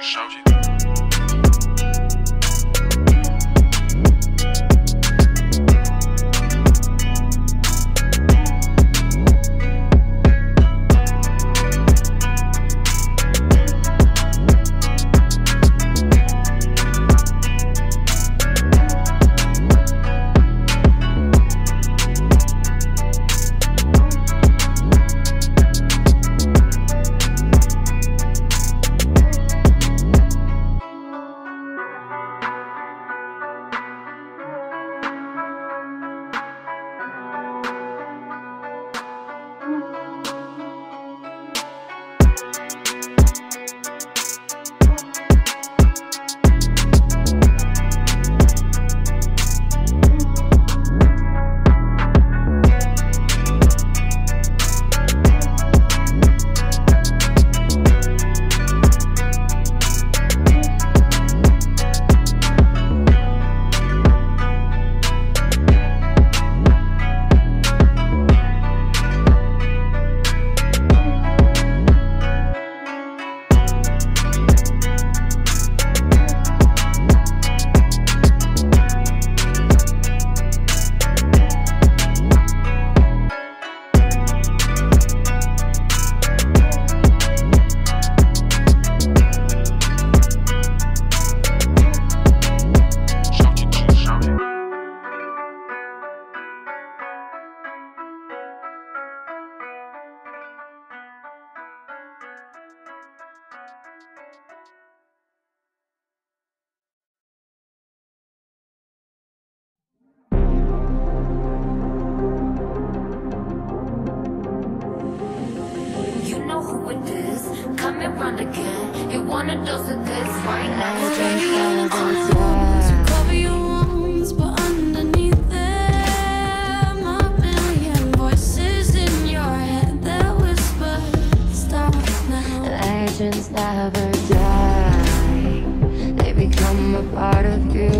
烧起。Coming round again. You want a dose of this right now. Baby, in the cover your wounds, but underneath them, a million voices in your head that whisper, "Stop now." Legends never die, they become a part of you.